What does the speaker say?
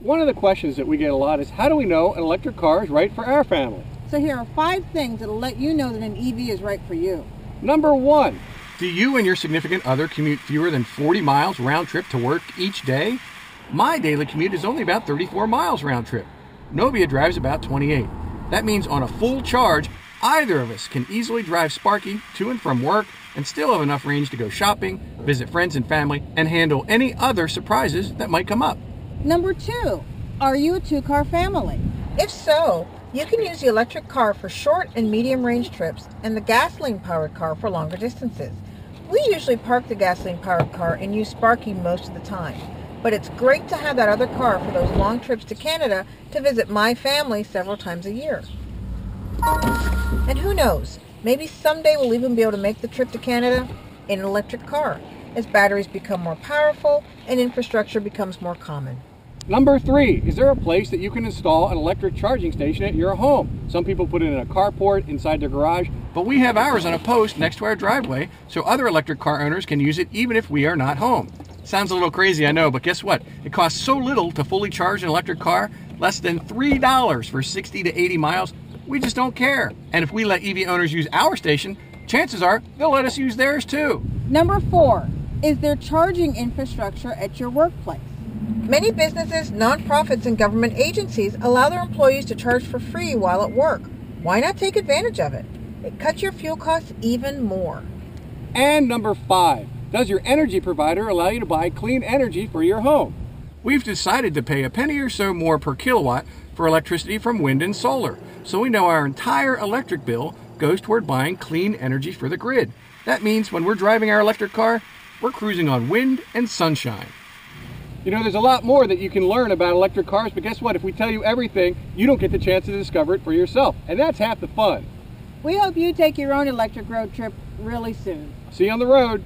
One of the questions that we get a lot is how do we know an electric car is right for our family? So here are five things that'll let you know that an EV is right for you. Number one, do you and your significant other commute fewer than 40 miles round trip to work each day? My daily commute is only about 34 miles round trip. Novia drives about 28. That means on a full charge, either of us can easily drive Sparky to and from work and still have enough range to go shopping, visit friends and family, and handle any other surprises that might come up. Number two, are you a two car family? If so, you can use the electric car for short and medium range trips and the gasoline powered car for longer distances. We usually park the gasoline powered car and use Sparky most of the time, but it's great to have that other car for those long trips to Canada to visit my family several times a year. And who knows, maybe someday we'll even be able to make the trip to Canada in an electric car as batteries become more powerful and infrastructure becomes more common. Number three, is there a place that you can install an electric charging station at your home? Some people put it in a carport inside their garage, but we have ours on a post next to our driveway so other electric car owners can use it even if we are not home. Sounds a little crazy, I know, but guess what? It costs so little to fully charge an electric car, less than $3 for 60 to 80 miles. We just don't care. And if we let EV owners use our station, chances are they'll let us use theirs too. Number four, is there charging infrastructure at your workplace? Many businesses, nonprofits, and government agencies allow their employees to charge for free while at work. Why not take advantage of it? It cuts your fuel costs even more. And number five, does your energy provider allow you to buy clean energy for your home? We've decided to pay a penny or so more per kilowatt for electricity from wind and solar, so we know our entire electric bill goes toward buying clean energy for the grid. That means when we're driving our electric car, we're cruising on wind and sunshine. You know, there's a lot more that you can learn about electric cars, but guess what? If we tell you everything, you don't get the chance to discover it for yourself. And that's half the fun. We hope you take your own electric road trip really soon. See you on the road.